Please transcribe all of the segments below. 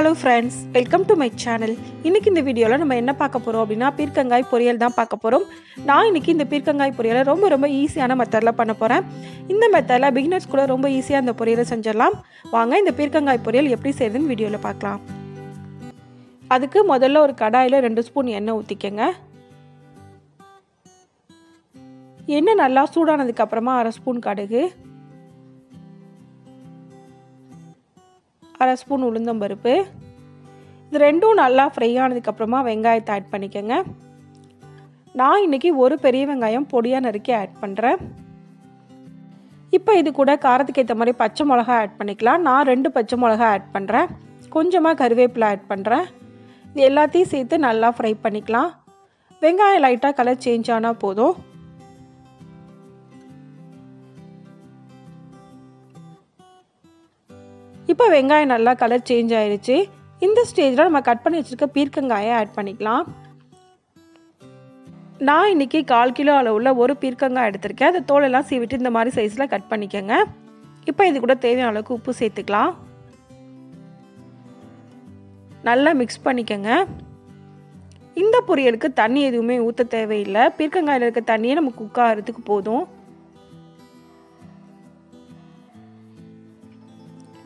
Hello friends welcome to my channel இன்றைக்கி இந்த வீடியோவில் நம்ம என்ன பார்க்க போகிறோம் அப்படின்னா பீர்க்கங்காய் பொரியல் தான் பார்க்க போகிறோம் நான் இன்றைக்கி இந்த பீர்க்கங்காய் பொரியலை ரொம்ப ரொம்ப ஈஸியான மெத்தடில் பண்ண போகிறேன் இந்த மெத்தடில் பிகினர்ஸ் கூட ரொம்ப ஈஸியாக இந்த பொரியலை செஞ்சிடலாம். வாங்க இந்த பீர்க்கங்காய் பொரியல் எப்படி செய்யுதுன்னு வீடியோவில் பார்க்கலாம். அதுக்கு முதல்ல ஒரு கடாயில் ரெண்டு ஸ்பூன் எண்ணெய் ஊற்றிக்கங்க எண்ணெய் நல்லா சூடானதுக்கப்புறமா அரை ஸ்பூன் கடுகு. அரை ஸ்பூன் உளுந்தம்பருப்பு. இது ரெண்டும் நல்லா ஃப்ரை ஆனதுக்கப்புறமா வெங்காயத்தை ஆட் பண்ணிக்கோங்க. நான் இன்றைக்கி ஒரு பெரிய வெங்காயம் பொடியாக நறுக்கி ஆட் பண்ணுறேன் இப்போ இது கூட காரத்துக்கு ஏற்ற மாதிரி பச்சை மிளகா ஆட் பண்ணிக்கலாம். நான் ரெண்டு பச்சை மிளகா ஆட் பண்ணுறேன் கொஞ்சமாக கருவேப்பிலை ஆட் பண்ணுறேன் இது எல்லாத்தையும் சேர்த்து நல்லா ஃப்ரை பண்ணிக்கலாம். வெங்காயம் லைட்டாக கலர் சேஞ்ச் ஆனால் போதும். இப்போ வெங்காயம் நல்லா கலர் சேஞ்ச் ஆயிடுச்சு இந்த ஸ்டேஜில் நம்ம கட் பண்ணி வச்சுருக்க பீர்க்கங்காயை ஆட் பண்ணிக்கலாம். நான் இன்றைக்கி கால் கிலோ அளவுள்ள ஒரு பீர்க்கங்காய் எடுத்திருக்கேன். அந்த தோலெல்லாம் சீவிட்டு இந்த மாதிரி சைஸில் கட் பண்ணிக்கோங்க. இப்போ இது கூட தேவையான அளவுக்கு உப்பு சேர்த்துக்கலாம். நல்லா மிக்ஸ் பண்ணிக்கோங்க. இந்த பொரியலுக்கு தண்ணி எதுவுமே ஊற்ற தேவையில்லை. பீர்க்கங்காயில் இருக்க தண்ணியே நம்ம குக் ஆகிறதுக்கு போதும்.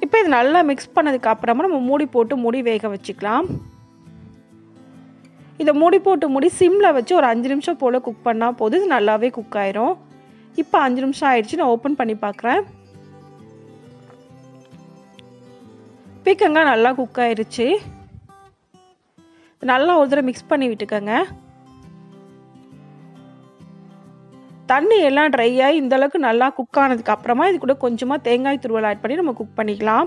இப்போ இது நல்லா மிக்ஸ் பண்ணதுக்கு அப்புறமா நம்ம மூடி போட்டு மூடி வேக வச்சுக்கலாம். இதை மூடி போட்டு மூடி சிம்மில் வச்சு ஒரு அஞ்சு நிமிஷம் போல் குக் பண்ணால் போதும். இது நல்லாவே குக் ஆயிரும். இப்போ அஞ்சு நிமிஷம் ஆயிடுச்சு. நான் ஓப்பன் பண்ணி பார்க்குறேன் பீக்கங்காய் நல்லா குக் ஆயிடுச்சு நல்லா ஒரு தடவை மிக்ஸ் பண்ணி விட்டுக்கோங்க. தண்ணி எல்லாம் ட்ரை ஆகி இந்தளவுக்கு நல்லா குக் ஆனதுக்கு அப்புறமா இது கூட கொஞ்சமாக தேங்காய் துருவல் ஆட் பண்ணி நம்ம குக் பண்ணிக்கலாம்.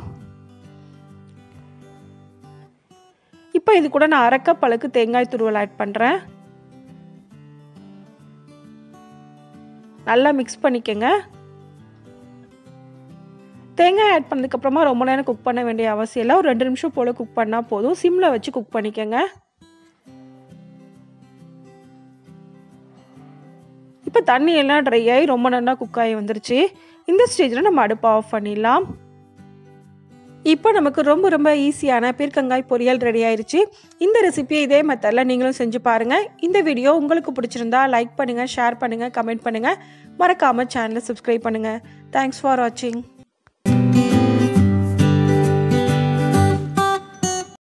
இப்போ இது கூட நான் அரைக்கப் அளவுக்கு தேங்காய் துருவல் ஆட் பண்ணுறேன் நல்லா மிக்ஸ் பண்ணிக்கோங்க. தேங்காய் ஆட் பண்ணதுக்கப்புறமா ரொம்ப நேரம் குக் பண்ண வேண்டிய அவசியம் இல்லை. ஒரு ரெண்டு நிமிஷம் போல் குக் பண்ணால் போதும். சிம்மில் வச்சு குக் பண்ணிக்கோங்க. இப்போ தண்ணி எல்லாம் ட்ரை ஆகி ரொம்ப நல்லா குக் ஆகி வந்துருச்சு. இந்த ஸ்டேஜில் நம்ம அடுப்பை ஆஃப் பண்ணிடலாம். இப்போ நமக்கு ரொம்ப ரொம்ப ஈஸியான பீர்க்கங்காய் பொரியல் ரெடி ஆயிருச்சு. இந்த ரெசிபியை இதே மெத்தடில் நீங்களும் செஞ்சு பாருங்கள் இந்த வீடியோ உங்களுக்கு பிடிச்சிருந்தா லைக் பண்ணுங்கள் ஷேர் பண்ணுங்கள் கமெண்ட் பண்ணுங்கள் மறக்காமல் சேனலை சப்ஸ்கிரைப் பண்ணுங்கள் தேங்க்ஸ் ஃபார் வாட்சிங்